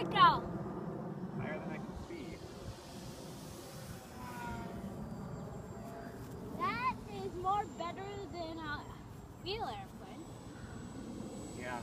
it go? Higher than I can see. That is more better than uh, a wheel airplane. Yeah.